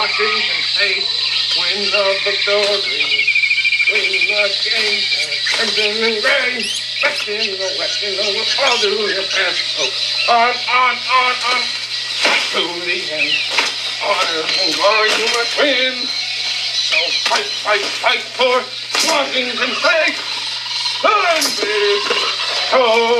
Washington State win the victory. Win the game. Crimson and gray. West in the west in the west. All do your best. Oh, on, on, on, on. To the end. Honor and glory you must win. So fight, fight, fight for Washington State. Oh.